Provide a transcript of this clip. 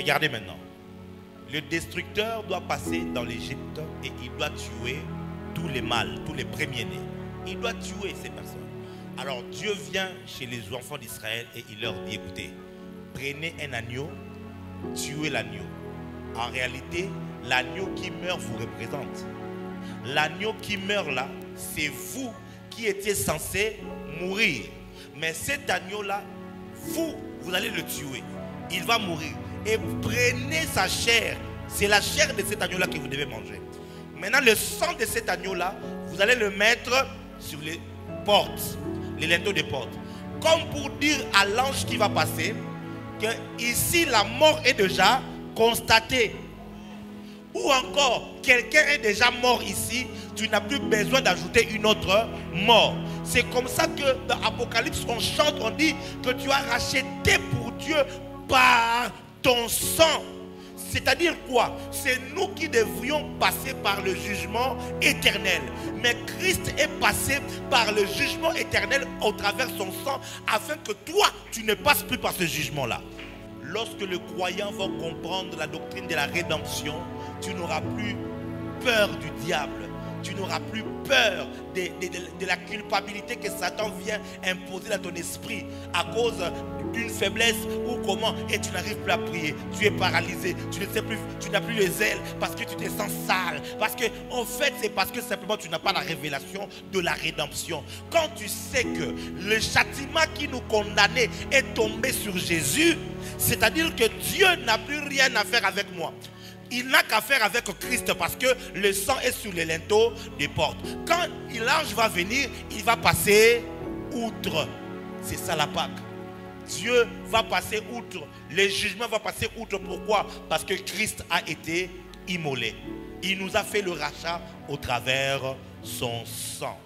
Regardez maintenant. Le destructeur doit passer dans l'Égypte et il doit tuer tous les mâles, tous les premiers-nés. Il doit tuer ces personnes. Alors Dieu vient chez les enfants d'Israël et il leur dit, écoutez, prenez un agneau, tuez l'agneau. En réalité, l'agneau qui meurt vous représente. L'agneau qui meurt là, c'est vous qui étiez censé mourir. Mais cet agneau-là, vous, vous allez le tuer. Il va mourir. Et prenez sa chair. C'est la chair de cet agneau-là que vous devez manger. Maintenant, le sang de cet agneau-là, vous allez le mettre sur les portes, les linteaux des portes. Comme pour dire à l'ange qui va passer que ici la mort est déjà constatée. Ou encore, quelqu'un est déjà mort ici, tu n'as plus besoin d'ajouter une autre mort. C'est comme ça que dans Apocalypse, on chante, on dit que tu as racheté pour Dieu par ton sang. C'est-à-dire quoi? C'est nous qui devrions passer par le jugement éternel. Mais Christ est passé par le jugement éternel au travers son sang afin que toi, tu ne passes plus par ce jugement-là. Lorsque le croyant va comprendre la doctrine de la rédemption, tu n'auras plus peur du diable. Tu n'auras plus peur de, la culpabilité que Satan vient imposer dans ton esprit à cause d'une faiblesse ou comment et tu n'arrives plus à prier. Tu es paralysé, tu ne sais plus, tu n'as plus les ailes parce que tu te sens sale. Parce que en fait, c'est parce que simplement tu n'as pas la révélation de la rédemption. Quand tu sais que le châtiment qui nous condamnait est tombé sur Jésus, c'est-à-dire que Dieu n'a plus rien à faire avec moi il n'a qu'à faire avec Christ parce que le sang est sur les linteaux des portes. Quand l'ange va venir, il va passer outre. C'est ça la Pâque. Dieu va passer outre. Le jugement va passer outre. Pourquoi? Parce que Christ a été immolé. Il nous a fait le rachat au travers son sang.